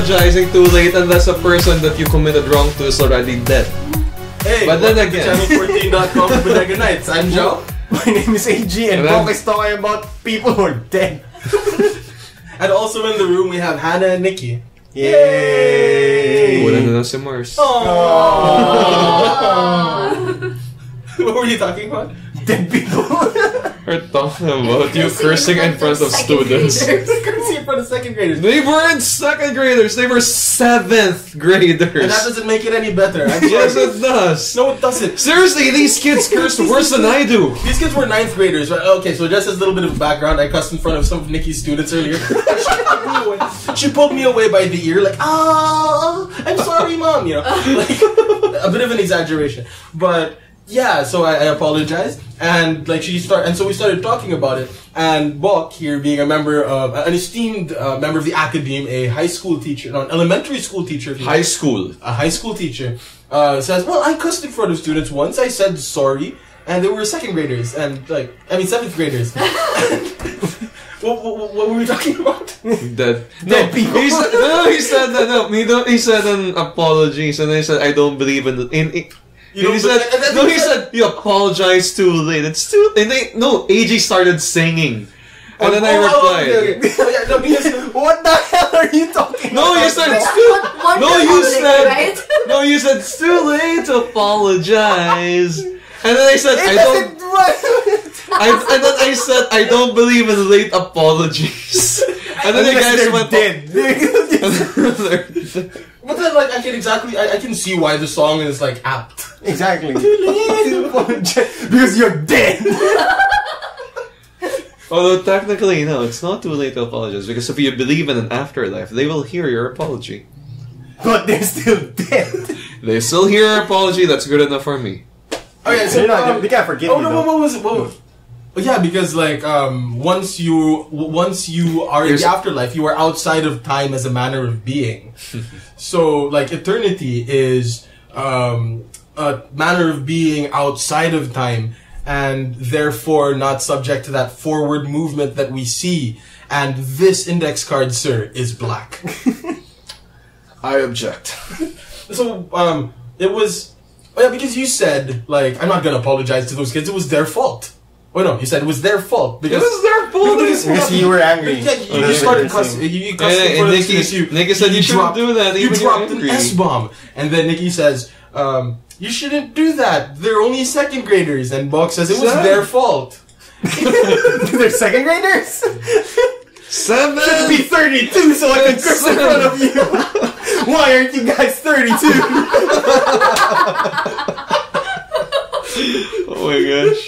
apologizing too late unless a person that you committed wrong to is already dead. Hey, But then again- channel14.com for Bodega Nights. I'm Joe. My name is AG and And I'm- is talking about people who are dead. And also in the room we have Hannah and Nikki. Yay! Wala na lang si Mars. What were you talking about? Dead people. We're talking about you cursing in front of students. Courtesy in front of second graders. They weren't second graders, they were seventh And that doesn't make it any better. Yes, it does. No, it doesn't. Seriously, these kids curse worse than I do. These kids were ninth graders, right? Okay, so just as a little bit of background, I cussed in front of some of Nikki's students earlier. she, pulled me away. she pulled me away by the ear, like, ah, I'm sorry, mom. You know, like a bit of an exaggeration, but yeah. So I, I apologized, and like she started, and so we started talking about it. And Bok here, being a member of an esteemed uh, member of the academe, a high school teacher, no, an elementary school teacher, High school. a high school teacher uh, says, "Well, I cussed in front of students once. I said sorry, and they were second graders, and like, I mean, seventh graders." what, what, what were we talking about? Dead. People. He said, no, he said that. No, he, don't, he said an apology, and then he said, "I don't believe in." In, in You and he said, be- and then "No." he said- "You apologize too late. It's too." And they no. AG started singing, and then I Oh, oh, oh replied. okay, okay. Oh, yeah, no, because what the hell are you talking No, about? you said it's too. No, you said. right? No, you said it's too late to apologize. And then I said, It I don't. I, and then I said, I don't believe in late apologies. And then the Unless guys they're went. dead. but then like I can exactly I, I can see why the song is like apt. exactly. because you're dead. Although technically, no, it's not too late to apologize because if you believe in an afterlife, they will hear your apology. But they're still dead. They still hear your apology. That's good enough for me. Okay, so They're not, um, they can't forgive Oh you. no! though. What, what was it? What, was- Oh, yeah, because like um, once you once you are in the afterlife, you are outside of time as a manner of being. so like eternity is um, a manner of being outside of time, and therefore not subject to that forward movement that we see. And this index card, sir, is black. I object. So um, it was, oh yeah, because you said like I'm not gonna apologize to those kids. It was their fault. Oh no, you said it was their fault because It was their fault. Because- Because you were angry. Yeah, you, you started what you're cussing. saying. You, you cussed Yeah, in front and of the Nikki- You, Nikki said you shouldn't dropped- do that, You dropped you're an. S bomb, and then Nikki says, um, "You shouldn't do that. They're only second graders." And Bok says it was Sir? their fault. They're second graders? Seven. Should be 32 so I can curse in front of you. Why aren't you guys 32? Oh my gosh.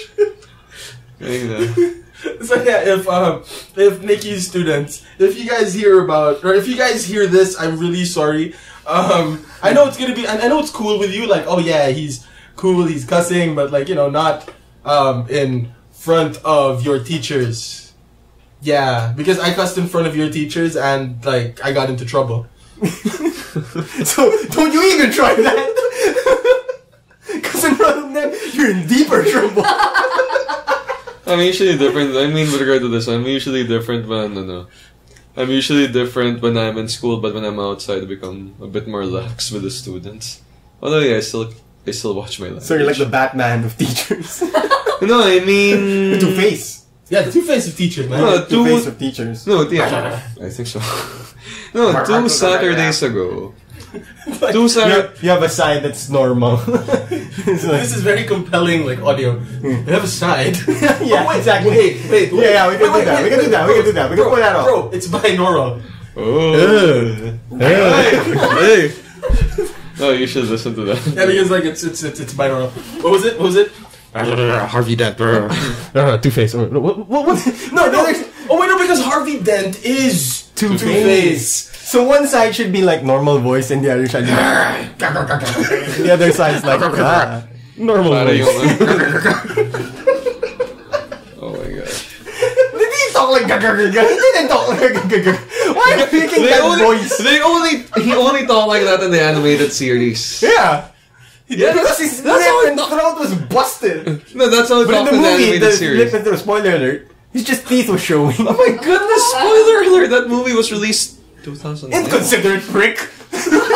So yeah, if um, if Nikki's students, if you guys hear about, or if you guys hear this, I'm really sorry. Um, I know it's gonna be, and I know it's cool with you. Like, oh yeah, he's cool, he's cussing, but like you know, not um in front of your teachers. Yeah, because I cussed in front of your teachers, and like I got into trouble. so don't you even try that. Because in front of them, you're in deeper trouble. I'm usually different. I mean, with regard to this, I'm usually different when, no, no. I'm usually different when I'm in school, but when I'm outside, I become a bit more lax with the students. Although, yeah, I still, I still watch my language. So you're like the Batman of teachers. No, I mean... Two face. Yeah, the two faced teacher, man. No, Two face of teachers. No, yeah, I think so. no, two Saturdays ago. Like, Two You Saturdays... have, you have a side that's normal. It's like- this is very compelling, like audio. Hmm. We have a side. yeah, Oh, wait, exactly. Wait, wait, wait. Yeah, yeah, we can Wait, do that. wait, We can do wait, that. We can bro, do that. We can bro, pull that off. Bro, it's binaural. Oh. Hey! hey! Oh, you should listen to that. Yeah, because like it's it's it's, it's binaural. What was it? What was it? Harvey Dent. Two Face. What, what, what, No, no. there's Oh wait, no, because Harvey Dent is Two Two Face. So one side should be like normal voice, and the other side. the other side's like ah, normal voice. oh my gosh. Did he talk like He didn't talk like Why are you making They that only, voice? they only, he only talked like that in the animated series. Yeah. Yeah, Because his that's lip how and throat was busted. No, that's how it But in the in the movie, the lip and throat, spoiler alert, his just teeth was showing. Oh my goodness, spoiler alert! That movie was released 2000. Inconsiderate prick.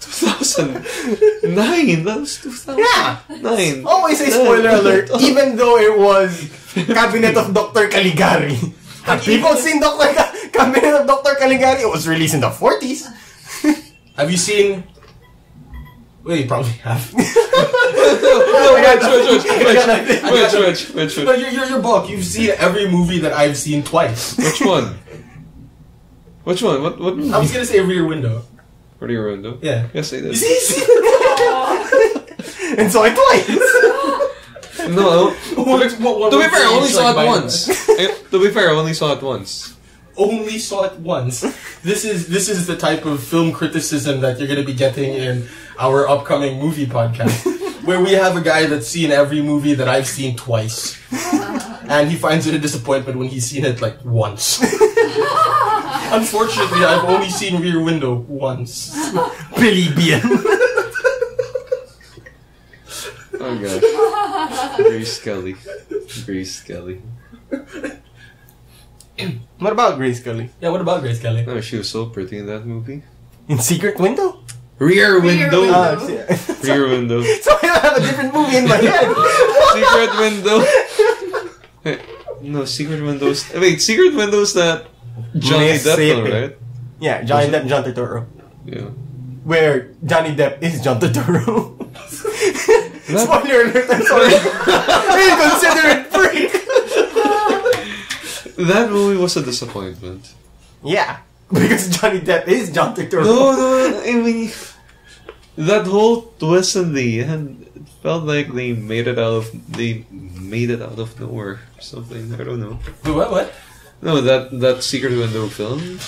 2009? That was 2009. Yeah. Always a spoiler alert, even though it was Cabinet of Dr. Caligari. Have people seen Dr. Ca- Cabinet of Dr. Caligari? It was released in the 40s. Have you seen? Well, you probably have. No, wait, no, you're, you're, you're Bok. You've seen every movie that I've seen twice. Which one? Which one? What? What? I was gonna say Rear Window. Rear Window? Yeah. Yes, I You did. see? see? and so I twice. No, What- what- what- to be fair, I only saw it once. Eh, to be fair, I only saw it once. Only saw it once. This is this is the type of film criticism that you're going to be getting in our upcoming movie podcast, where we have a guy that's seen every movie that I've seen twice, and he finds it a disappointment when he's seen it like once. Unfortunately, I've only seen Rear Window once. Billy Bean. Oh gosh. Grace Kelly. Grace Kelly. what about Grace Kelly? Yeah, what about Grace Kelly? No, she was so pretty in that movie. In Secret Window? Rear Window. Window. Ah, see- Rear Window. so I have a different movie in my head. Secret Window. Hey, no, Secret Windows. Wait, Secret Windows that Johnny Depp one, right? Yeah, Johnny Depp, John Turturro. Yeah. Where Johnny Depp is John Turturro. That- Spoiler alert, I'm sorry. Inconsiderate freak. That movie was a disappointment. Yeah, because Johnny Depp is John Turturro. No, no, I mean, that whole twist in the end it felt like they made it out of they made it out of nowhere. or Something I don't know. What? What? No, that that Secret Window film.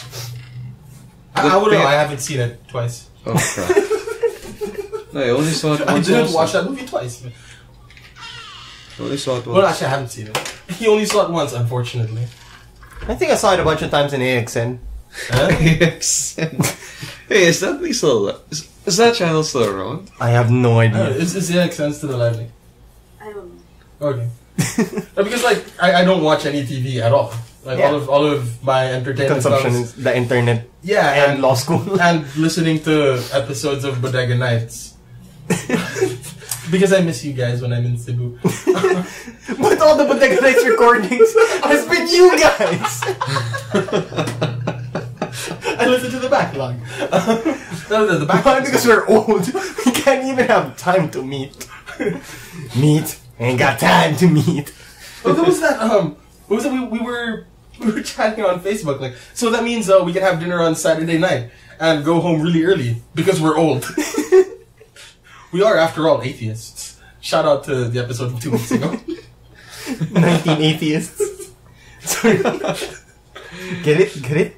I, I wouldn't know. I haven't seen it twice. Oh crap! no, I only saw it I once. didn't also. watch that movie twice. I only saw it once. Well, once. actually, I haven't seen it. He only saw it once, unfortunately. I think I saw it a bunch of times in AXN. Huh? hey, is that me still? Is, is that channel still around? I have no idea. don't Is, is it sense to the lively? I don't know. Okay. No, because like I, I don't watch any TV at all. Like Yeah. all of all of my entertainment Consumption comes- is the internet yeah, and and law school. and listening to episodes of Bodega Nights. because I miss you guys when I'm in Cebu. but all the Bodega Nights recordings has been you guys. I listen to the backlog. no, the, the Why? backlog. Because we're old. We can't even have time to meet. meet. Ain't got time to meet. Oh, there was that. Um, what was it? We, we were we were chatting on Facebook. Like, so that means uh, we can have dinner on Saturday night and go home really early because we're old. We are, after all, atheists. Shout out to the episode from two weeks ago. 19 atheists. Sorry. Get it? Get it?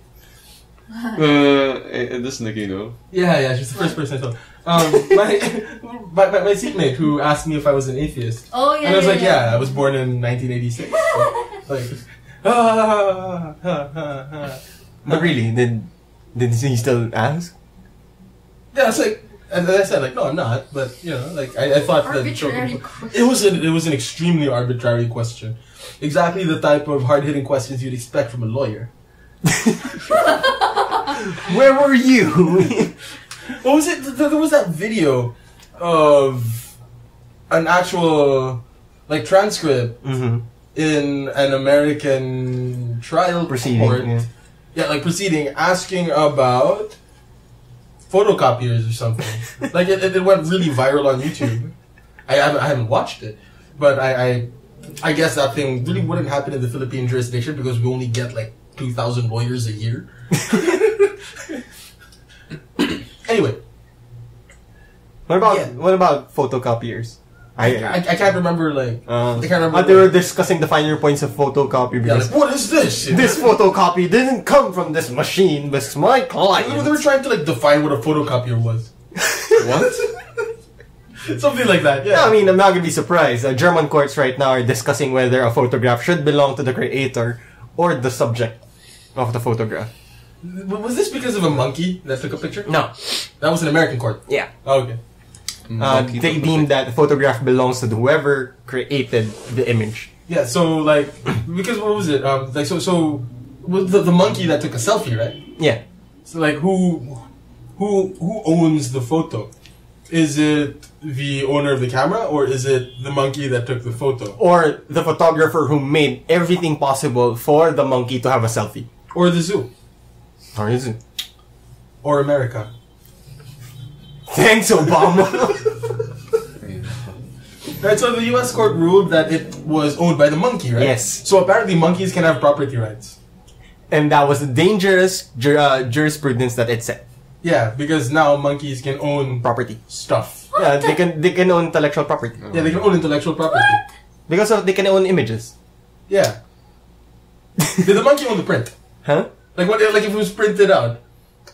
Uh, this Nikki no. yeah, yeah, she's the first person I told. Um, my, my, my, my seatmate who asked me if I was an atheist. Oh yeah. and I was yeah, like, yeah, I was born in 1986. like, ah, ah, ah, ah. But really, did did he still ask? Yeah, it's like, and then I said like, no, I'm not. But you know, like I, I thought that Arbitrary joke- question. it was an, it was an extremely arbitrary question, exactly the type of hard hitting questions you'd expect from a lawyer. Where were you? What was it? There was that video of an actual like transcript mm-hmm. in an American trial Proceeding. court. Yeah. Yeah, like proceeding, asking about photocopiers or something. like it, it, it went really viral on YouTube. I, haven't, I haven't watched it, but I, I I guess that thing really wouldn't happen in the Philippine jurisdiction because we only get like two thousand lawyers a year. anyway, What about Yeah. what about photocopiers? I, I, I can't remember like uh, I can't remember. uh, they were discussing the finer points of photocopy yeah, like, what is this? this photocopy didn't come from this machine, but it's my client. they were trying to like define what a photocopier was. What? Something like that. Yeah. Yeah, I mean, I'm not gonna be surprised. Uh, German courts right now are discussing whether a photograph should belong to the creator or the subject of the photograph. Was this because of a monkey that took a picture? No. That was an American court. Yeah. Oh, okay. Uh, they deem that the photograph belongs to whoever created the image. Yeah. So like, because what was it? Um, like so so with the, the monkey that took a selfie, right? Yeah. So like who who who owns the photo? Is it the owner of the camera or is it the monkey that took the photo? Or the photographer who made everything possible for the monkey to have a selfie. Or the zoo? Or is it? Or America? Thanks, Obama. Right, so the US court ruled that it was owned by the monkey, right? Yes. So apparently monkeys can have property rights. and that was the dangerous jur- uh, jurisprudence that it set. Yeah, because now monkeys can own Property. stuff. Yeah, they can they can own intellectual property Yeah, they can own intellectual property. What? because of they can own images. Yeah. Did the monkey own the print? Huh? Like what? Like if it was printed out,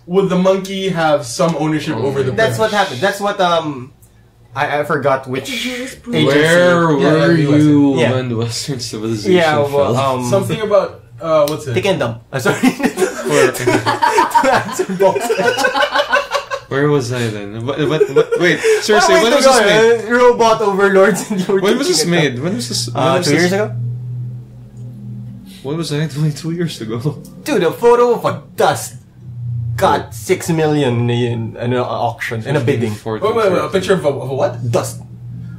would the monkey have some ownership Oh over the? That's print? what happened. That's what um I, I forgot which agency. Where Yeah, were yeah, the you Yeah. when the Western civilization Yeah, well, fell? um Something about uh, what's it? Take and dump. Uh, sorry. Where- to answer both. Where was I then? What, what, what, wait, seriously, Oh, wait, when was this go, made? uh, robot overlords and you were When was this taking made? When was this? when Uh, was two this- years ago? What was I doing two years ago? Dude, a photo of a dust got six million in an auction in a bidding. For. wait, wait, wait, a picture of a, of a what? Dust.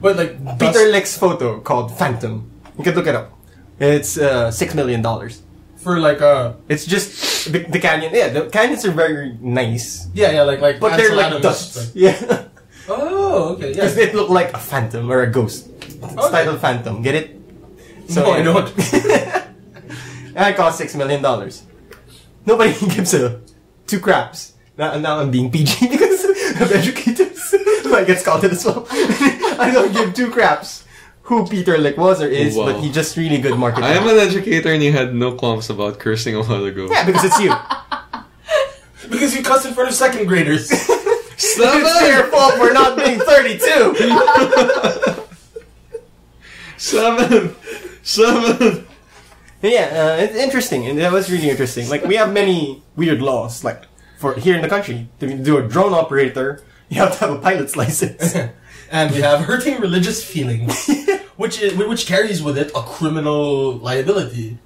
Wait, like Peter dust Lik's photo called Phantom. You can look it up. It's uh, six million dollars. for like uh It's just the, the canyon. Yeah, the canyons are very nice, yeah yeah like like but they're Ansel like Adams, dust. like- Yeah, oh okay yeah. because it looked like a phantom or a ghost. It's Okay. titled Phantom. Get it? No, I don't. and it cost six million dollars. Nobody gives a two craps. Now, now I'm being PG because of educators. I get scalded as well. I don't give two craps who Peter Lik was or is, Wow. but he's just really good marketing. I am an educator and you had no qualms about cursing a while ago. yeah, because it's you. because you cuss in front of second graders. it's your fault for not being 32. Seven! Seven! Yeah, uh, it's interesting, and that was really interesting. Like we have many weird laws, like for here in the country, to do a drone operator, you have to have a pilot's license. and we have hurting religious feelings, which is, which carries with it a criminal liability.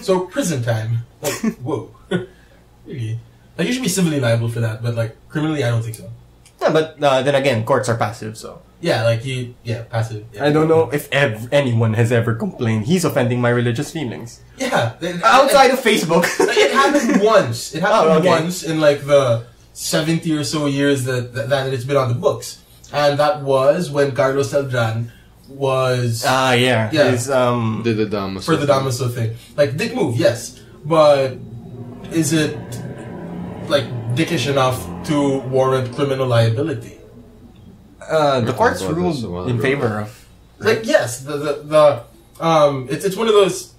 So prison time. Like whoa, really? Like you should be civilly liable for that, but like criminally, I don't think so. yeah, but uh, then again, courts are passive, so Yeah, like you, yeah, passive. Yeah. I don't know if ev- anyone has ever complained he's offending my religious feelings Yeah, it- outside of Facebook. It happened once. It happened Oh, okay. once in like the seventy or so years that, that that it's been on the books, and that was when Carlos Celdran was Ah, yeah, Yeah. His, um, Did the Damaso. for the Damaso thing. Like dick move, yes, but is it like dickish enough to warrant criminal liability? Uh, the courts about this a while ruled in favor of. Like yes, the the, the um, it's it's one of those.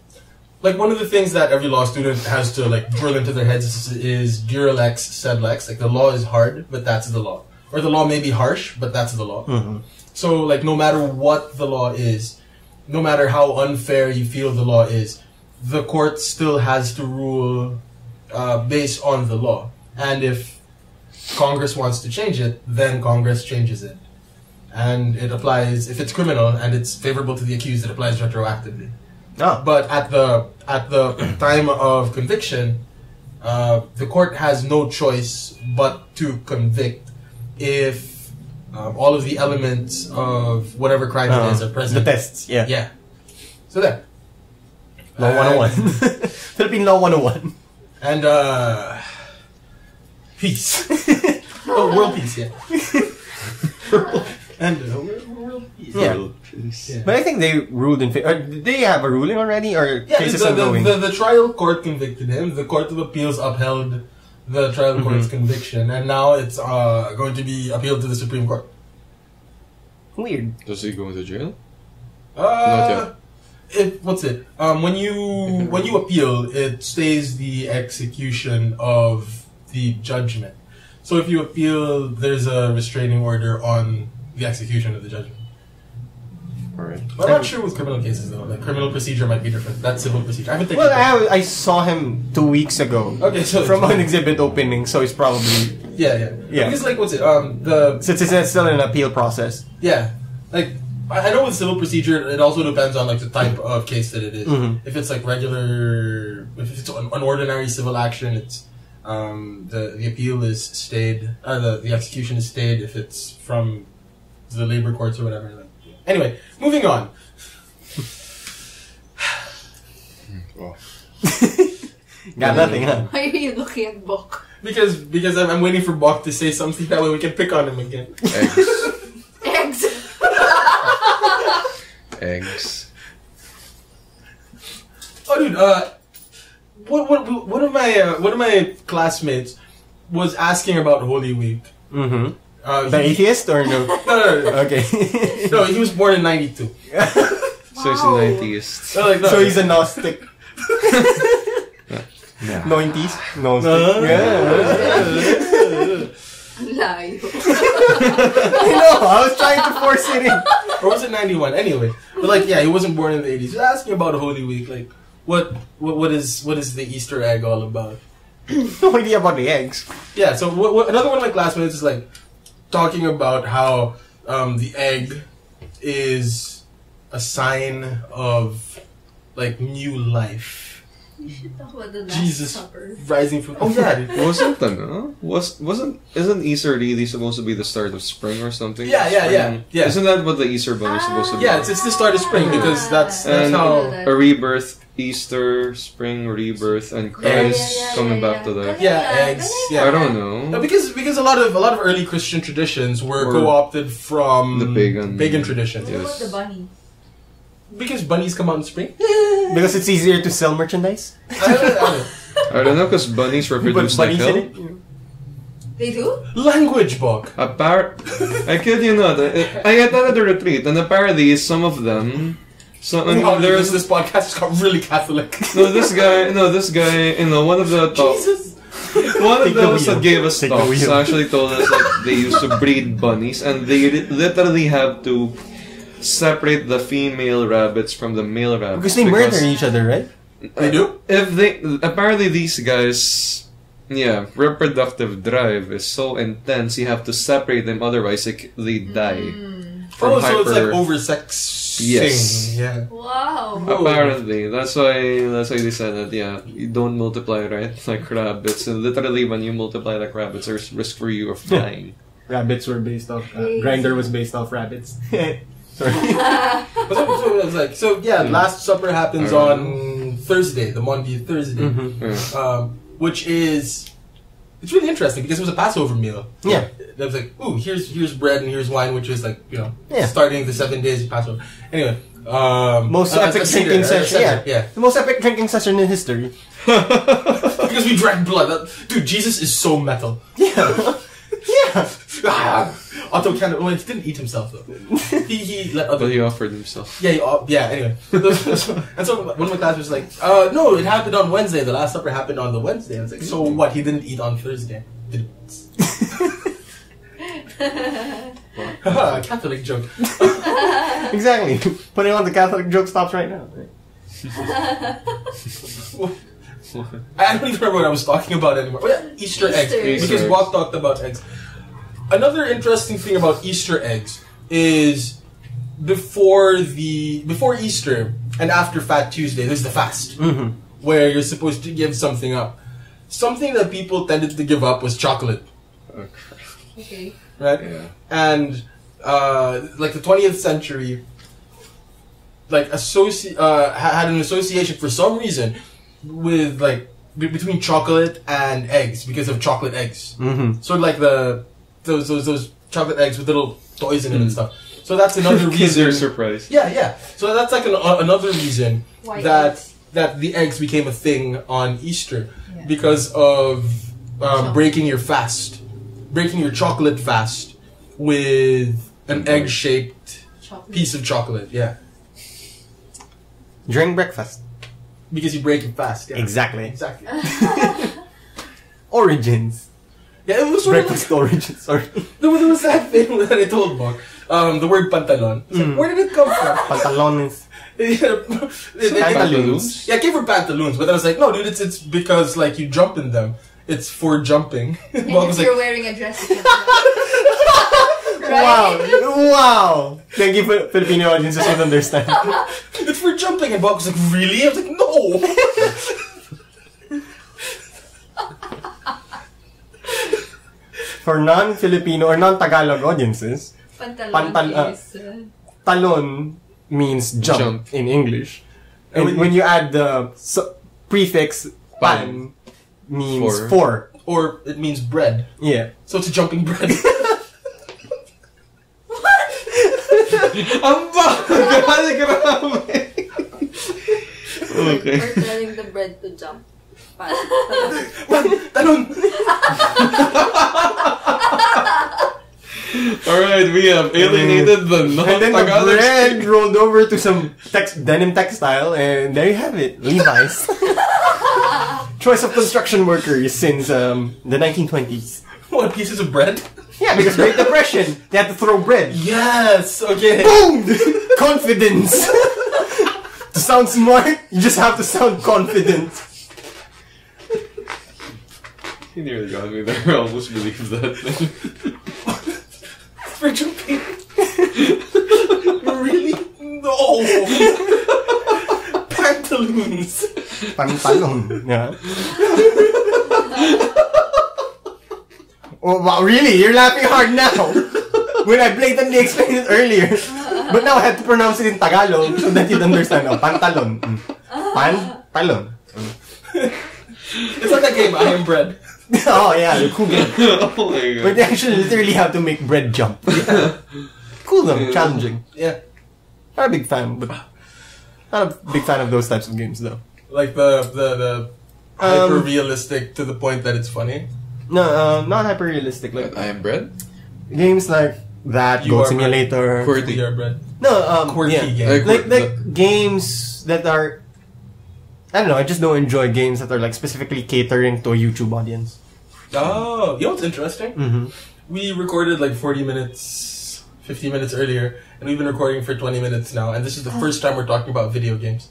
Like one of the things that every law student has to like drill into their heads is, is dura lex sed lex. Like the law is hard, but that's the law. Or the law may be harsh, but that's the law. So like no matter what the law is, no matter how unfair you feel the law is, the court still has to rule uh, based on the law. And if Congress wants to change it, then Congress changes it. And it applies if it's criminal and it's favorable to the accused, it applies retroactively. Oh, But at the at the time of conviction, uh, the court has no choice but to convict if um, all of the elements of whatever crime it is are uh, the present. tests, yeah. Yeah. So there. Law And- 101. Philippine Law 101. And uh peace. oh, world peace, yeah. And uh, world, world peace. Yeah. Yeah. But I think they ruled in favor. Did they have a ruling already, or Yeah, cases the, the, ongoing? the, the trial court convicted him. The court of appeals upheld the trial court's conviction, and now it's uh, going to be appealed to the Supreme Court. Weird. Does he go into jail? Uh, it, what's it? Um, when you when you appeal, it stays the execution of the judgment. So if you appeal, there's a restraining order on the execution of the judgment. Alright. I'm not sure with criminal cases though. Like criminal procedure might be different. That's civil procedure. I haven't taken. Well, it. I, I saw him two weeks ago Okay, so from an exhibit opening, so it's probably yeah, yeah, Yeah. Because like what's it? Um, the since it's still an appeal process. Yeah, like I I know with civil procedure, it also depends on like the type of case that it is. Mhm. If it's like regular, if it's an, an ordinary civil action, it's um, the the appeal is stayed, uh, the the execution is stayed. If it's from the labor courts or whatever. Anyway, moving on. Got nothing, huh? Why are you looking at Bok? Because because I'm, I'm waiting for Bok to say something that way we can pick on him again. Eggs. Eggs. Eggs. Oh, dude. Uh, what what one of my uh, one of my classmates was asking about Holy Week. Mm-hmm. Uh, The he- atheist or no? no, no, no, no. Okay. No, he was born in '92. So he's Wow. an atheist. So, like, no, so he's a Gnostic. Yeah. Nointies? Gnostic. Uh, yeah. Layo. I know, I was trying to force it in. or was it '91? Anyway, but like, yeah, he wasn't born in the '80s. He's asking about Holy Week. Like, what what what is what is the Easter egg all about? No idea about the eggs. Yeah. So what, what, another one of my classmates is like talking about how um, the egg is a sign of like new life You should talk about the Last Jesus. Supper. rising from. Oh yeah. Wasn't ano? Was wasn't isn't Easter really supposed to be the start of spring or something? Yeah, yeah, yeah, Spring. yeah. Isn't that what the Easter bunny is supposed to be? yeah. It's, it's the start of spring because that's that's And how. a rebirth, Easter, spring, rebirth, and Christ Yeah, yeah, yeah, coming yeah, back to yeah. life. Yeah, eggs. Yeah. I don't No, know. because because a lot of a lot of early Christian traditions were, Were co-opted from the pagan- pagan traditions. What Yes. about the bunny? Because bunnies come out in spring. Because it's easier to sell merchandise. I don't- I don't- know because bunnies reproduce like bunnies in hell. it. you know. They do? Language book. Appar- I kid you not. I I had that at the retreat, and apparently some of them. So, I mean, there's this, this podcast just got really Catholic. no this guy. No, this guy. You know, one of the Jesus. one of those that gave us Take the talks wheel. actually told us that they used to breed bunnies, and they literally have to separate the female rabbits from the male rabbits Because they murder each other, right? They do? If they apparently these guys, yeah, reproductive drive is so intense. You have to separate them, otherwise they, they die. Hmm. From Oh, so it's like hyper- oversexing. Yes. Yeah. Wow. Apparently, that's why that's why they said that. Yeah, you don't multiply right like rabbits. And literally, when you multiply like rabbits, there's risk for you of dying. Rabbits were based off. Uh, Grindr was based off rabbits. Sorry. But so, so it was like, so yeah, Mm. Last Supper happens I on Thursday, the Monday Thursday, Mhm. Um, which is it's really interesting because it was a Passover meal. Yeah. That was like, ooh, here's here's bread and here's wine, which is like you know Yeah. starting the seven days of Passover. Anyway, um, Most uh, epic drinking session. Yeah. yeah. The most epic drinking session in history. because we drank blood. Dude, Jesus is so metal. Yeah. yeah. Otto kind of well, he didn't eat himself though. he he let other But he offered himself. Yeah, he, uh, yeah. Anyway, and so one of my classmates was like, uh, "No, it happened on Wednesday. The Last Supper happened on the Wednesday." I was like, "So what? He didn't eat on Thursday." Did- Catholic joke. exactly. Putting on the Catholic joke stops right now. I don't even remember what I was talking about anymore. Oh, yeah, Easter, eggs. Easter. Easter because eggs. Bob talked about eggs. Another interesting thing about Easter eggs is before the before Easter and after Fat Tuesday, there's the fast Mm-hmm. where you're supposed to give something up. Something that people tended to give up was chocolate, Okay. right? Yeah. And uh, like the 20th century, like associ- uh, had an association for some reason with like be- between chocolate and eggs because of chocolate eggs. Mm-hmm. Sort of like the those those those chocolate eggs with little toys in them and Mm. stuff. So that's another Kids are reason. surprised. Yeah, yeah. So that's like an, uh, another reason Why that eggs? that the eggs became a thing on Easter Yeah. because of um, breaking your fast, breaking your chocolate fast with an Mhm. egg-shaped piece of chocolate. Yeah, During breakfast. because you break it fast. Yeah. Exactly. Exactly. Origins. Yeah, it was sort of like, Breakfast origins. Sorry. there was, there was that thing that I told Mark. Um, the word pantalon. It's like, Mm. where did it come from? Pantalones. They- they- Pantaloons? Yeah, I gave her pantaloons, but I was like, no, dude, it's it's because like you jump in them. It's for jumping. And Mark if was you're like, wearing a dress, you can I Wow! Wow! Thank you, Fil- Filipino audiences would understand. It's for jumping, and Bob was like, really? I was like, no. For non-Filipino or non-Tagalog audiences, Pantalon Pantal- is... Uh, talon means jump, Jump. in English. And And when when you- you add the su- prefix pan, means Four. four. or it means bread. Yeah. So it's a jumping bread. Ang bagal! Grabe! Okay. Or telling the bread to jump. Talon. Alright, we have alienated the and then the non-Tagalog bread speaker. rolled over to some tex- denim textile, and there you have it, Levi's. Choice of construction workers since um, the 1920s. What, pieces of bread? Yeah, because Great Depression, they had to throw bread. Yes, okay. Boom! Confidence. to sound smart, you just have to sound confident. He nearly got me there. I almost believed that thing. For jumping. really? No. Pantaloons. Pantalon. Yeah. oh, wow, really? You're laughing hard now. When I blatantly explained it earlier. But now I have to pronounce it in Tagalog so that you'd understand. Oh, pantalon. Mm. Pantalon. It's like that game, I am bread. oh, yeah, the cool game. oh my But they actually literally have to make bread jump. Cool though, challenging. Yeah. Not a big fan, but not a big fan of those types of games though. Like the the the Um, hyper realistic to the point that it's funny. No, um, not hyper realistic. Like I am bread? games like that, You Goat Are Bread. Simulator. Quirky. We are bread. No, um, Quirky yeah. game. Like- Like The- like games that are. I don't know. I just don't enjoy games that are like specifically catering to a YouTube audience. Oh, you know what's interesting? Mm-hmm. We recorded like 40 minutes, 50 minutes earlier, and we've been recording for 20 minutes now, and this is the first time we're talking about video games.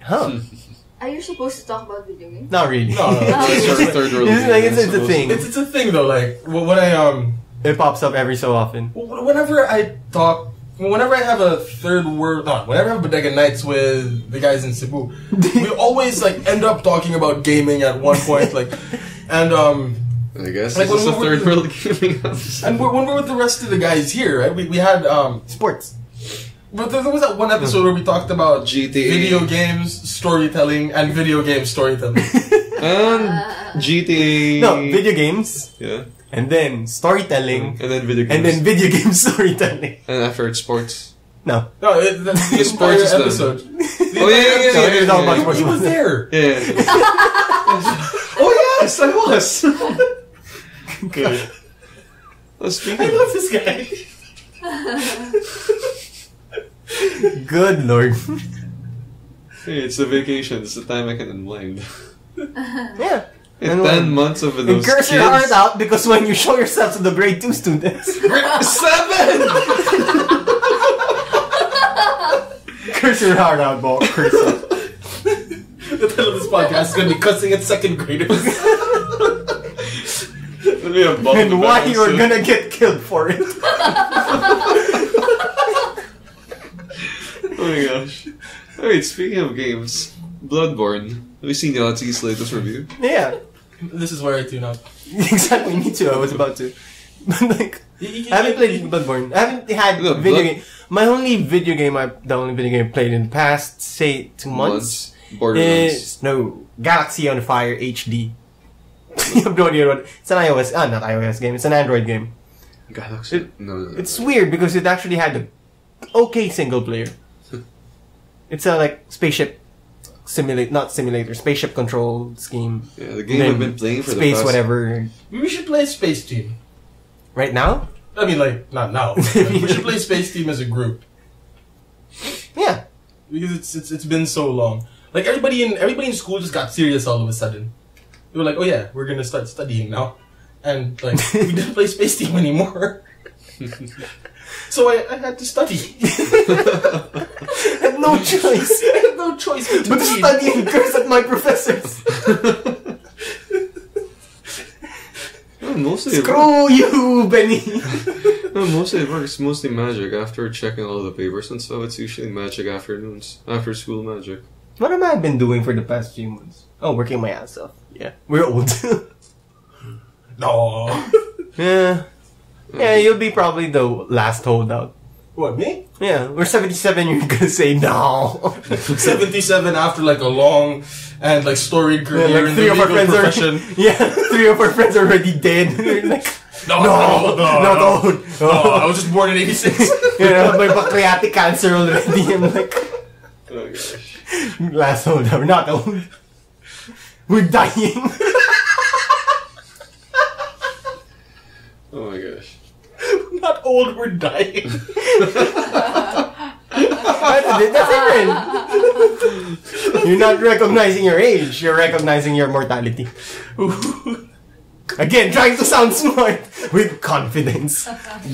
Huh? Are you supposed to talk about video games? Not really. No, no, no. It's sort of third world It's like- it's- it's a I suppose. thing. It's, it's a thing though, like, when I, um, It pops up every so often. wh- whenever I talk, whenever I have a third word, no, whenever I have bodega nights with the guys in Cebu, we always like end up talking about gaming at one point, like, and, um, I guess Like this is when a third world gaming and we're, when we're with the rest of the guys here, right, we, we had, um, Sports. But there there was that one episode where we talked about GTA. video games, storytelling, and video game storytelling. And GTA. No, video games, Yeah. And then storytelling, And then video games. and then video game storytelling. And after it's sports. No. no, it, that's the The sports entire is done. episode. Oh yeah, yeah, yeah, No, yeah, we're yeah, talking about yeah. sports. He was there. Yeah. oh yes, I was. Okay. Well, I love this guy. Good lord. hey, it's the vacation. It's the time I can unwind. yeah. In And ten what? months of And those curse kids. your heart out because when you show yourself to the grade 2 students, Seven. curse your heart out, Bo. Curse it. The title of this podcast is going to be cussing at second graders. Let me have Bob in the And why you're gonna get killed for it. Oh my gosh. Alright, speaking of games, Bloodborne. Have you seen Yahtzee's latest review? yeah. This is where I tune out. Exactly, me too. I was about to. But like, I haven't played Bloodborne. I haven't had No, video Blood- game. My only video game, I the only video game I played in the past, say, two months, Borderlands. is no Galaxy on Fire HD. you have no idea what it's an iOS. Ah, not iOS game. It's an Android game. Galaxy. It- no, no, no. It's weird because it actually had a okay single player. It's a like spaceship simulate, not simulator, spaceship control scheme. yeah, the game Then I've been playing for space the past. whatever. We should play Space Team. Right now, I mean, like, not now. we should play Space Team as a group. yeah. Because it's, it's it's been so long. Like everybody in everybody in school just got serious all of a sudden. They were like, "Oh yeah, we're gonna start studying now," and like we didn't play Space Team anymore. so I, I had to study. had no choice. I had no choice but to But read. study and curse at my professors. Oh, mostly. Screw you, Benny. No, oh, mostly it works. Mostly magic. After checking all the papers and stuff, it's usually magic afternoons. After school magic. What have I been doing for the past few months? Oh, working my ass off. Yeah, we're old. No. yeah, yeah. You'll be probably the last holdout. What, me? Yeah, we're seventy-seven. You're gonna say no. 77 after like a long and like storied career Yeah, like in three the of our legal friends profession. are yeah, three of our friends are already dead. Like, No, no, not old. No, I was just born in 86. you know, my pancreatic cancer already. I'm like, Oh gosh. last holdout. We're not old. We're dying. Oh my gosh. Not old, we're dying. That's it. That's it. You're not recognizing your age. You're recognizing your mortality. Again, trying to sound smart with confidence.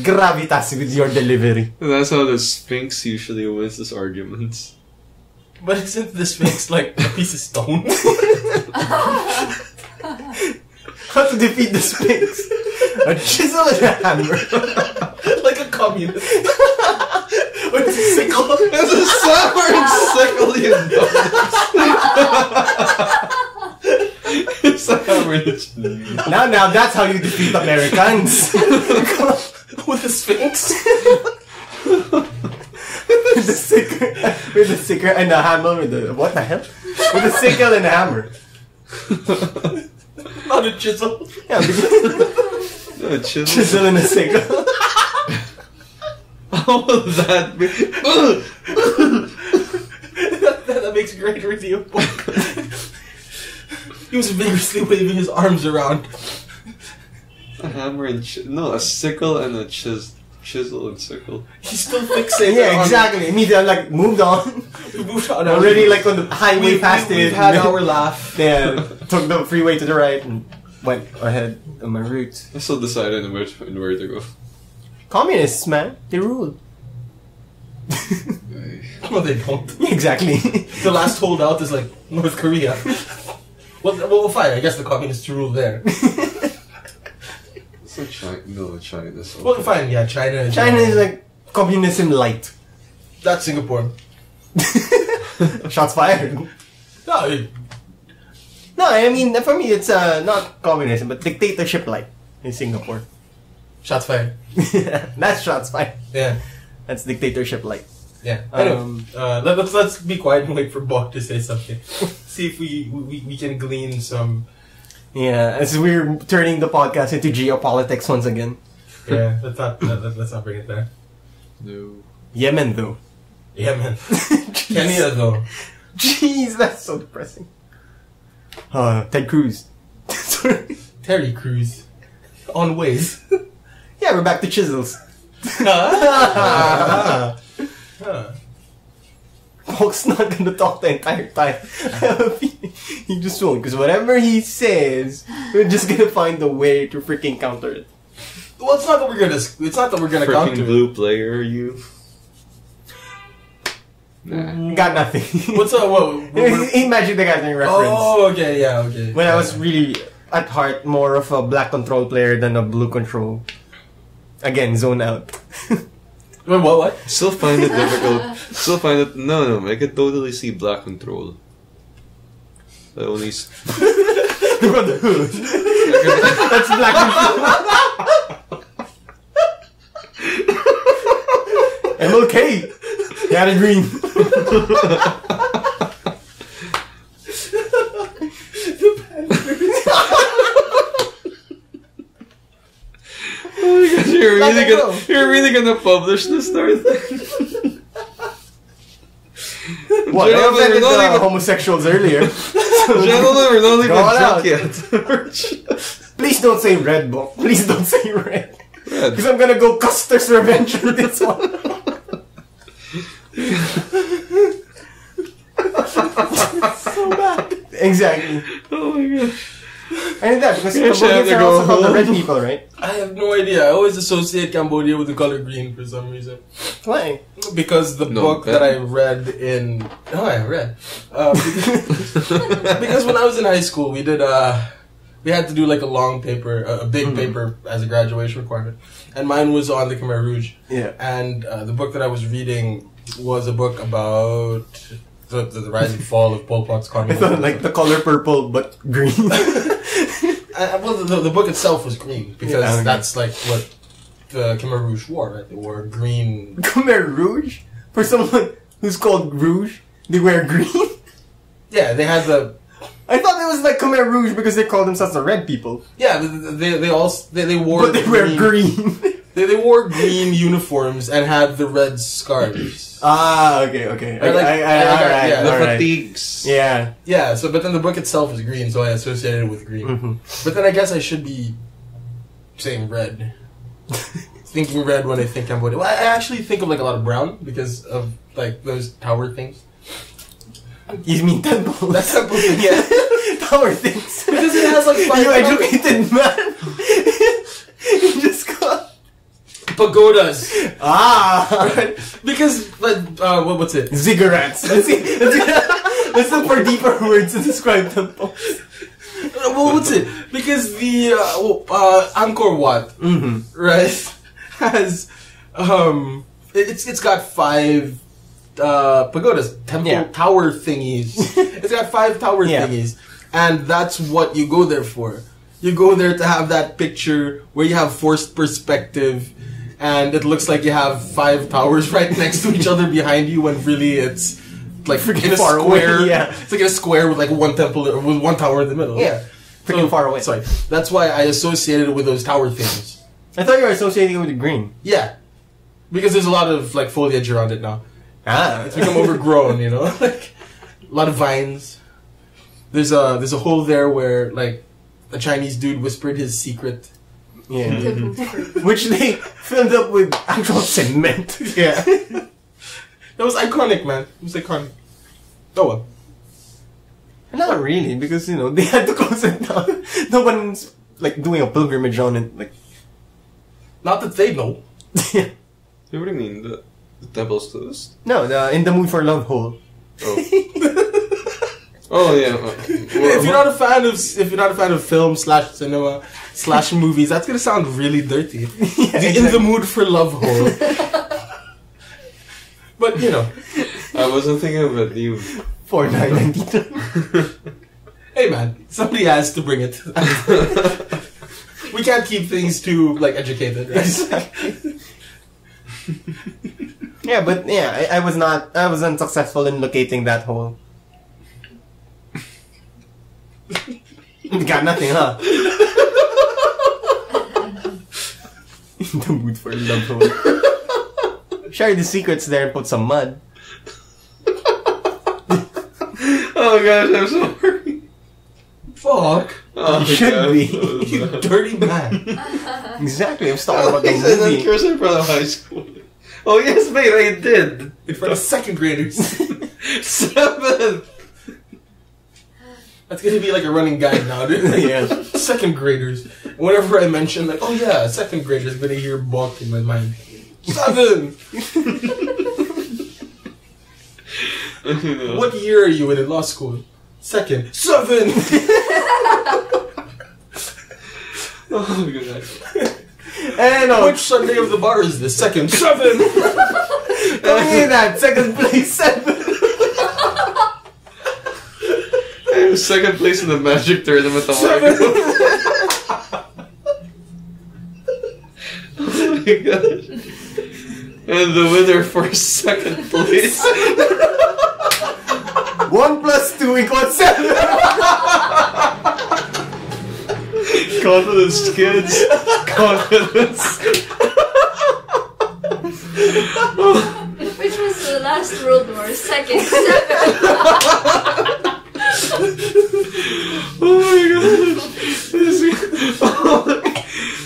Gravitas with your delivery. That's how the Sphinx usually wins his arguments. But isn't the Sphinx like a piece of stone? How to defeat the Sphinx? A chisel and a hammer. communist. With a sickle. It's a and sickle, you dumbass. It's a hammer and a. Now, now that's how you defeat Americans. With a Sphinx. with the sickle, with the sickle and the hammer. With the what the hell? With the sickle and the hammer. Not a chisel. Yeah, because No, chisel. chisel and a sickle. How will that that, that makes a great review. he was vigorously waving his arms around. A hammer and chi- no, a sickle and a chis- chisel and sickle. He's still fixated Yeah, on- exactly. Immediately, I'm like moved on. We moved on. Already, like on the highway We've, past we've, it. we've had our laugh. Yeah, took the freeway to the right and went ahead on my route. I still decided in which in where to go. Communists, man, they rule. No, they don't. exactly. The last holdout is like North Korea. well, well, fine. I guess the communists rule there. It's like China. No, China. So Well, fine. Yeah, China. Is China is like communism light. that's Singapore. Shots fired. No, it- No, I mean for me it's uh, not communism but dictatorship light in Singapore. Shots fired. That's shots fired. Yeah, That's dictatorship light. yeah. Anyway, Um, uh, let, us let's be quiet and wait for Bob to say something. See if we, we we can glean some. Yeah, as we're turning the podcast into geopolitics once again. Yeah, let's not let, let's not bring it there. no. Yemen though. Yemen. Jeez. Kenya though. Jeez, that's so depressing. Uh, Ted Cruz. Sorry. Terry Crews. on ways. Yeah, we're back to chisels. Huh. Hulk's not gonna talk the entire time. I have a feeling he just won't, because whatever he says, we're just gonna find a way to freaking counter it. Well, it's not that we're gonna. It's not that we're gonna Freaking counter. it. blue player, you. Nah. Got nothing. What's up? Whoa, we're- Ain't Magic the Gathering reference. Oh, okay, yeah, okay. When I was really, at heart, more of a black control player than a blue control. Again, zone out. Wait, what? What? Still find it difficult. Still find it. No, no. I can totally see black control. I only. s- The Brotherhood. That's black control. MLK. Got a green. Oh my gosh, you're Let really gonna go. you're really gonna publish this Darth? What? I Gentlemen, offended we're not the even- homosexuals earlier. Gentlemen, we're not even Go on drunk yet. Please don't say red, Bo. Please don't say red. Red. Because I'm gonna go Custer's Revenge with this one. It's so bad. Exactly. Oh my gosh. I need that because Yeah, should have Cambodians to are also called the red people, right? I have no idea. I always associate Cambodia with the color green for some reason. Why? Because the No, book that- that I read in oh I read uh, because, because when I was in high school we did uh we we had to do like a long paper, a, a big paper as a graduation requirement, and mine was on the Khmer Rouge. Yeah. And uh, the book that I was reading was a book about the, the, the rise and fall of Pol Pot's communism. like the color purple but green. Uh, well, the, the book itself was green because Yeah, okay. that's like what the Khmer Rouge wore. Right? They wore green. Khmer Rouge? For someone who's called Rouge, they wear green? Yeah, they had the I thought it was like Khmer Rouge because they called themselves the red people. yeah they they, they all they, they wore But they wear green. They, they wore green uniforms and had the red scarves. ah, okay, okay. Or like- I, I, I, I like- alright, yeah, The alright. fatigues. Yeah. Yeah, so but then the book itself is green, so I associated it with green. Mhm. But then I guess I should be saying red. Thinking red when I think Cambodia. Well, I actually think of like a lot of brown because of like those tower things. You mean temple? That's temple thing, yeah. Tower things. Because it has, like, five You towers. educated man. you just got. Pagodas. Ah! Right? Because like uh, what, what's it? Ziggurats. Let's see. Let's, let's look for deeper words to describe temples. Uh, Well, what's it? Because the uh, uh, Angkor Wat, Mm-hmm. right, has um, it- it's it's got five uh, pagodas, temple Yeah. tower thingies. it's got five tower Yeah. thingies, and that's what you go there for. You go there to have that picture where you have forced perspective, and it looks like you have five towers right next to each other behind you, when really it's like in a far away, square. yeah. It's like a square with like one temple with one tower in the middle. Yeah. Freaking far away. Sorry, that's why I associated it with those tower things. I thought you were associating it with the green. Yeah, because there's a lot of like foliage around it now. Ah. It's become overgrown, you know, like a lot of vines. There's a there's a hole there where like a Chinese dude whispered his secret. Yeah. Which they filled up with actual cement. Yeah, that was iconic, man. It was iconic. Oh well. Not really, because you know they had to close it down. No one's like doing a pilgrimage on it. Like, Not that they know. Yeah, what do you mean? The, the temple's closed? no, the in the mood for love hole. Oh. oh yeah. uh, if you're not a fan of if you're not a fan of film slash cinema slash movies, that's gonna sound really dirty. The in the mood for love hole. but you know, I wasn't thinking of it. You. Four nine ninety two. hey man, somebody has to bring it. we can't keep things too like educated, right? Yeah, but yeah, I, I was not. I was unsuccessful in locating that hole. Got nothing, huh? in the mood for love hole. Share the secrets there and put some mud. Oh gosh, I'm sorry. Fuck, Oh, You should God. be. You dirty man. Exactly. I was talking about the and then movie. curse in front of high school. Oh yes, mate, I did. In front of second graders. Seven. That's gonna be like a running guide now, dude. Yeah. Second graders. Whenever I mention like, oh yeah, second graders, I'm gonna hear Bok in my mind. Seven. What year are you in at law school? Second. Seven. Oh god. And uh, Which Sunday of the bar is this? Second. Seven. Tell me that second place seven. I was second place in the magic tournament. a while Seven. ago. oh my gosh. And the winner for second place. One plus two equals seven. Confidence, kids. Confidence. Which was the last World War? Second. Seven. Oh my gosh. This, oh,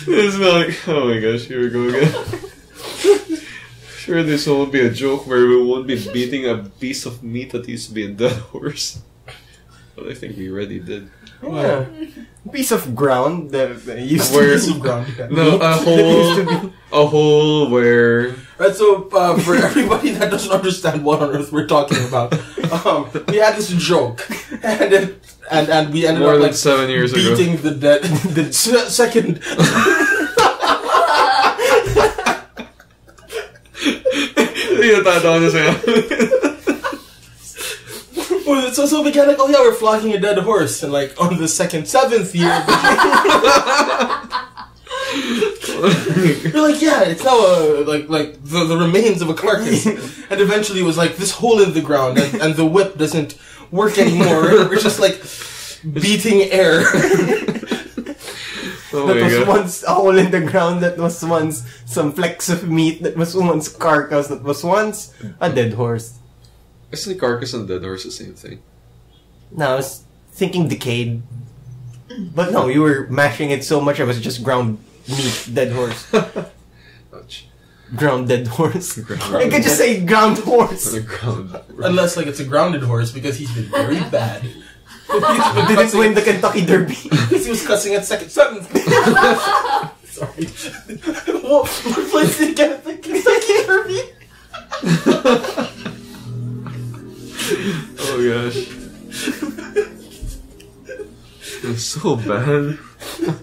this is like, oh my gosh, here we go again. Sure, this won't be a joke where we won't be beating a piece of meat that used to be a dead horse. But I think we already did. Yeah. Piece of ground that that used Where- to Piece of ground. No, a Used to hole, a hole where Right, so uh, for everybody that doesn't understand what on earth we're talking about, um, we had this joke, and it, and and we ended More up than like seven years ago. beating the dead the se- second. Natatawa niya sa'yo. Well, so so we kind of like, oh yeah, we're flogging a dead horse, and like on the second seventh year, you're like, yeah, it's now a like like the, the remains of a carcass, and eventually it was like this hole in the ground, and, and the whip doesn't work anymore. we're just like beating air. Oh that was god. once a hole in the ground. That was once some flecks of meat. That was once carcass. That was once a dead horse. Isn't carcass and dead horse the same thing? No, I was thinking decayed. But no, you were mashing it so much. I was just ground meat, dead horse, Ouch. ground dead horse. Ground. I could just say ground horse. the ground. Unless like it's a grounded horse because he's been very bad. But didn't win the Kentucky Derby. Because he was cussing at second seventh. Sorry. what, what place did he get at the Kentucky Derby? Oh gosh. It's so bad.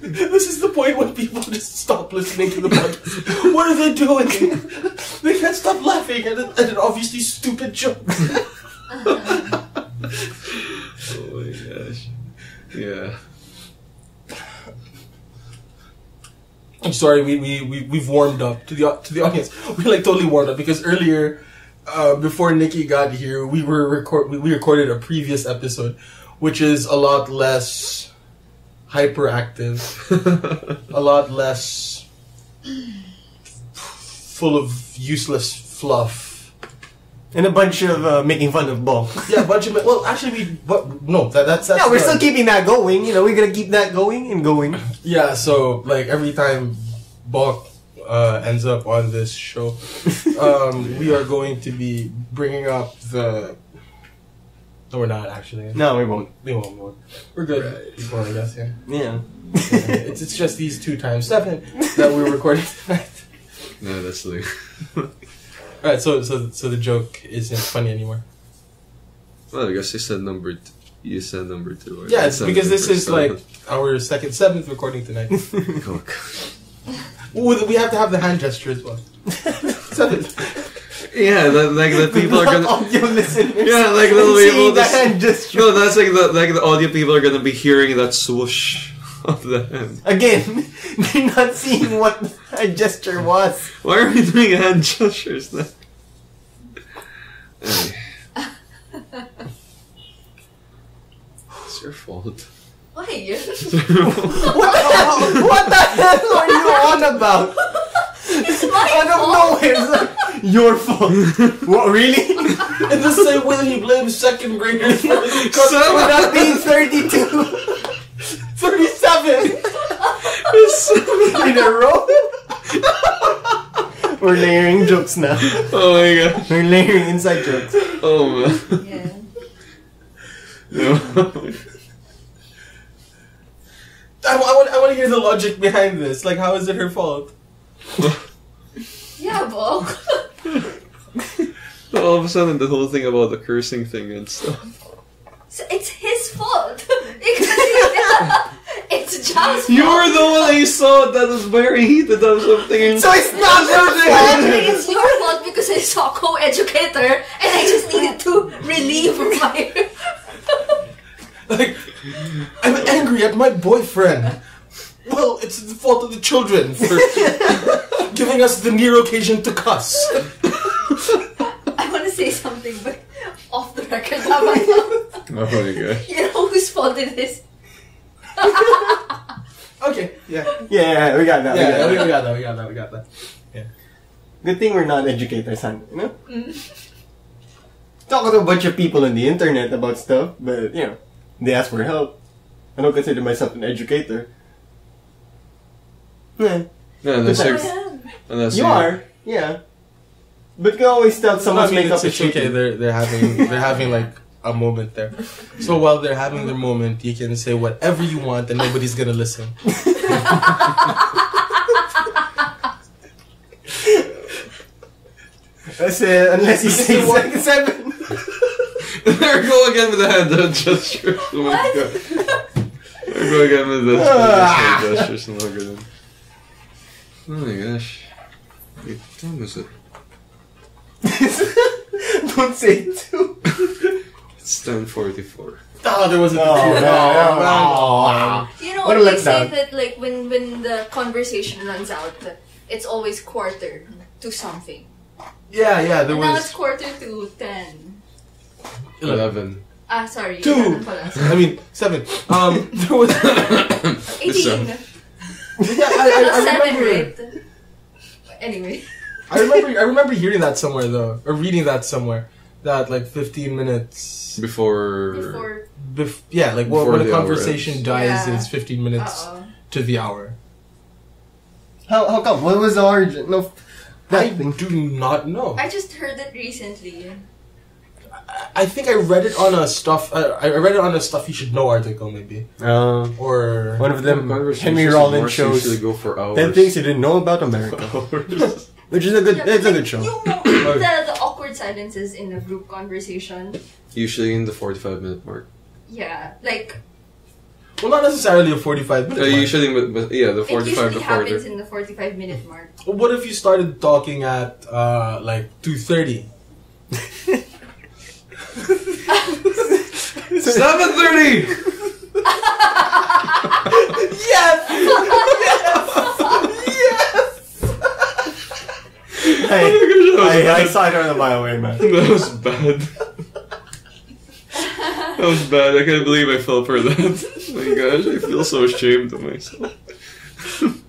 This is the point when people just stop listening to the podcast. What are they doing? They can't stop laughing at, a- at an obviously stupid joke. My gosh. Yeah. I'm sorry, we, we, we, we've warmed up to the to the audience. We like totally warmed up because earlier, uh, before Nikki got here, we were record we, we recorded a previous episode, which is a lot less hyperactive, a lot less full of useless fluff. And a bunch of uh, making fun of Bong. Yeah, a bunch of well, actually, we but no, that, that's that's Yeah, we're done. still keeping that going. You know, we're gonna keep that going and going. Yeah, so like every time Bok uh, ends up on this show, um, we are going to be bringing up the. No, we're not actually. No, we won't. We won't. We won't. We're good. Right. Before I guess, yeah. Yeah. it's, it's just these two times seven that we're recording tonight. No, that's like. All right, so so so the joke isn't funny anymore. Well, I guess you said number. T- you said number two. right? Yeah, it's because this is seven. like our second seventh recording tonight. Oh, God. Well, we have to have the hand gesture as well. Seventh. Yeah, that, like the people are gonna. audio listeners. Yeah, like the and way seeing we'll the hand gesture. No, that's like the like the audio people are gonna be hearing that swoosh of the hand. Again, they're not seeing what a gesture was. Why are we doing hand gestures then? Hey. It's your fault. Why? What the hell? What the hell are you on about? It's my Out of fault. nowhere, it's like, your fault. what, really? In the same way that he blames second graders for his Seven. For not being 32 37! in a row? We're layering jokes now. Oh my god. We're layering inside jokes. Oh man. Yeah. No. I, I, want, I want to hear the logic behind this. Like, how is it her fault? Yeah, Bo. All of a sudden, the whole thing about the cursing thing and stuff. So it's his fault. it's John's fault. You were the one I saw that was very heated or something. So it's not your Actually, fault! it's your fault because I saw co-educator and I just needed to relieve my. Like, I'm angry at my boyfriend. Well, it's the fault of the children for giving us the near occasion to cuss. I want to say something, but off the record, have I not? Oh my god. You know whose fault it is? Okay, yeah. Yeah, we got that. we got Yeah, we that. got that, we got that, we got that. Yeah. Good thing we're not educators, son. You know? Talk to a bunch of people on the internet about stuff, but, you know, they ask for help. I don't consider myself an educator. Yeah. Yeah, unless I you're, unless You you're- yeah. But you can always tell I someone's mean, makeup it's, is it's okay. They're they're having they're having like a moment there. So while they're having their moment, you can say whatever you want, and nobody's gonna listen. Kasi, unless you say This is what- seven. there go again with the hand gesture. Oh my What? god. There go again with the hand gestures. Oh no ah. oh good. Oh my gosh. Wait, what time is it? Don't say two. It's 10.44. Oh, there was a Oh, two. no. man. You know, What a they say letdown. that like when when the conversation runs out, it's always quarter to something. Yeah, yeah, there and now it's was. quarter to ten. 11. Ah, sorry. Two. eleven pala. I mean, seven. Um, there was. Eighteen. one. Yeah, I, I, I seven, remember. right? Anyway. I remember. I remember hearing that somewhere though, or reading that somewhere. That like fifteen minutes. Before. Before. Bef- yeah, like well, Before when a the hour conversation dies, Yeah. it's fifteen minutes Uh-oh. to the hour. How, how come? What was the origin? No, I that thing. do not know. I just heard it recently. I think I read it on a stuff. Uh, I read it on a stuff you should know article maybe, Uh, or one of them, Conversations Henry Rollins shows usually go for hours. 10 things you didn't know about America. Which is a good, Yeah, it's a good show. You know the, the awkward silences in a group conversation. usually in the 45 minute mark. Yeah, like well, not necessarily a forty-five Uh, minute. mark. usually, but, but yeah, the it 45 usually to happens 40. in the forty-five minute mark. What if you started talking at uh, like two thirty? 7.30! Yes. I, I, I saw it on a mile away, man. That was bad. That was bad. I can't believe I fell for that. Oh my gosh, I feel so ashamed of myself.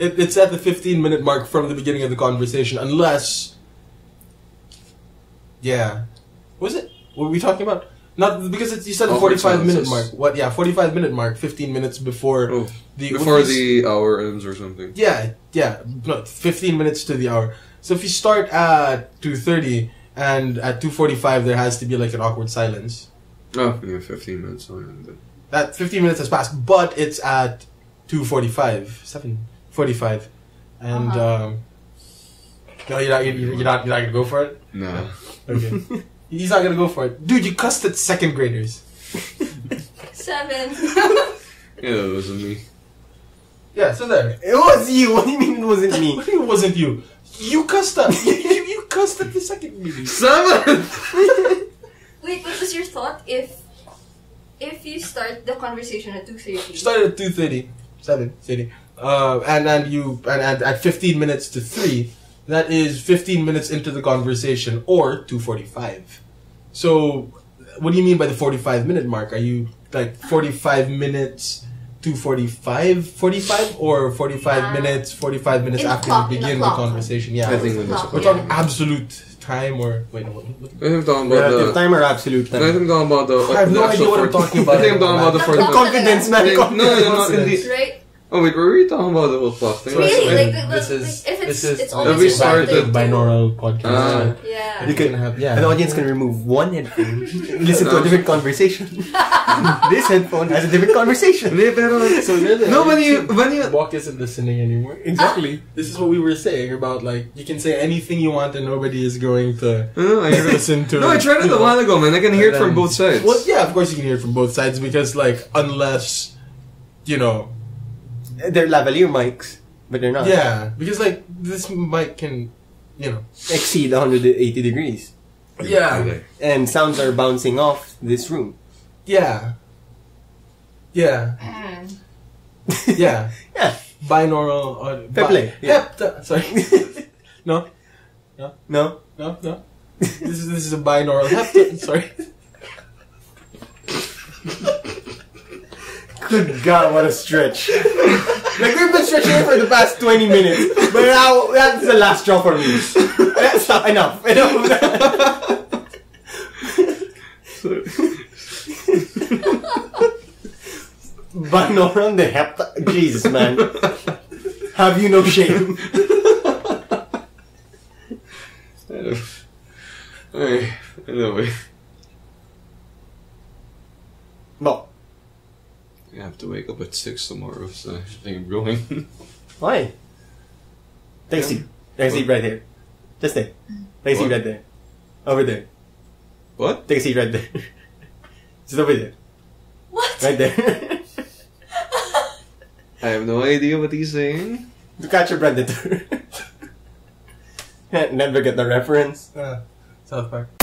It, it's at the 15 minute mark from the beginning of the conversation, unless. Yeah. Was it? What were we talking about? Not because it's, you said the Awkward 45 minute mark. What? Yeah, 45 minute mark, 15 minutes before Oh, the. before when the hour ends or something. Yeah, yeah. No, 15 minutes to the hour. So if you start at 2.30 and at 2.45 there has to be like an awkward silence. Oh, yeah, 15 minutes. Oh, yeah. That 15 minutes has passed, but it's at 2.45. 7.45. And, Uh-huh. um... No, you're not, you're, you're not, you're not gonna go for it? No. Okay. He's not gonna go for it. Dude, you cussed at second graders. Seven. Yeah, that wasn't me. Yeah, so there. It was you. What do you mean it wasn't me? What do you mean it wasn't you? You cussed at, you, you, you cussed at the second graders. Seven! Wait, what was your thought if if you start the conversation at two thirty? started at 2.30 7.30 uh, and and you and, and at 15 minutes to 3 that is 15 minutes into the conversation or 2.45 so what do you mean by the 45 minute mark are you like 45 minutes 2.45 45 45 or 45 Uh, minutes 45 minutes in after clock, you in the begin the conversation yeah I think Clock, we're yeah. talking absolute time or wait no, what, what? I think I'm talking about Relative the. time or absolute I think time? I'm talking about the. I have no idea what I'm talking about I think I'm talking about the The 45. Confidence, man. No, no, no, no, Confidence. in the, Right? Oh wait, what were we talking about the whole clock thing? Really? Wait, Like, this the- is if it's- this is it's uh, always we started important binaural podcast Ah. Yeah. You can, have yeah An audience can remove one headphone, listen to a different conversation. this headphone has a different conversation. So really, No, when you... When you... Bok isn't listening anymore. Exactly. This is what we were saying about like you can say anything you want and nobody is going to No, I listen to. It. No, I tried it a while ago, man. I can hear it from then- both sides. Well, yeah, of course you can hear it from both sides because like unless you know, They're lavalier mics, but they're not. yeah, because like this mic can, you know, Exceed 180 degrees. yeah, Okay. And sounds are bouncing off this room. yeah, yeah, Mm. yeah. Yeah. Binaural audio. Fair play, yeah. Hepta- sorry. no, No? no, no. this is this is a binaural. Hepta- sorry. Good God, what a stretch. like, we've been stretching for the past 20 minutes, but now that's the last straw for me. That's not enough. Enough of that. Binaural the hepta. Jesus, man. Have you no shame? Ay, anyway. No. I have to wake up at six tomorrow, so I think I'm going. Why? Take a seat. Take a seat right there. Just there. Take a seat right there. Over there. What? Take a seat right there. Just over there. What? Right there. I have no idea what he's saying. to catch a predator. Never get the reference. Uh, South Park.